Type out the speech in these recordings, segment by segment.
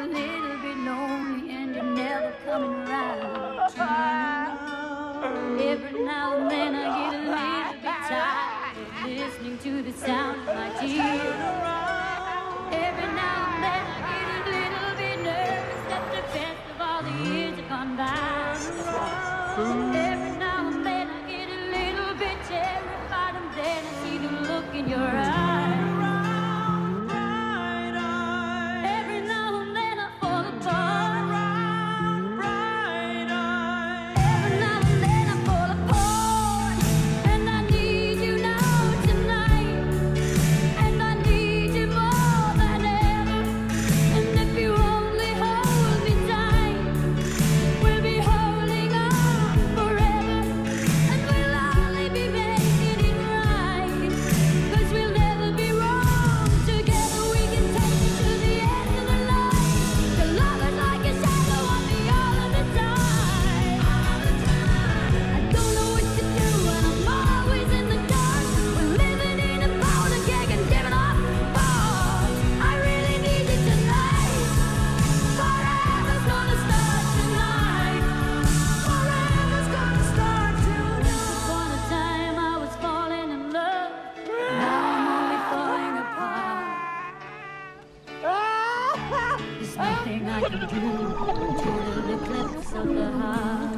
a little bit lonely and you're never coming around. Every now and then I get a little bit tired listening to the sound of my. Every now and then I get a little bit nervous all the years have gone by. There's nothing I can do to the eclipse of the heart.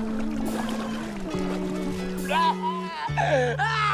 Ah! Ah!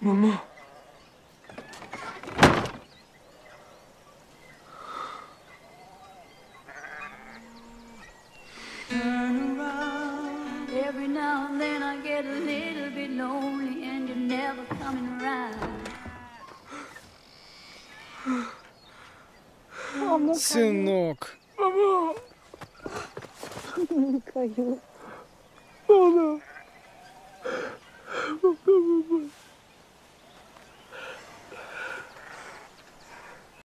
Mamma. Every now and then I get a little bit lonely and you're never coming around. Сынок. Михаил. Мама.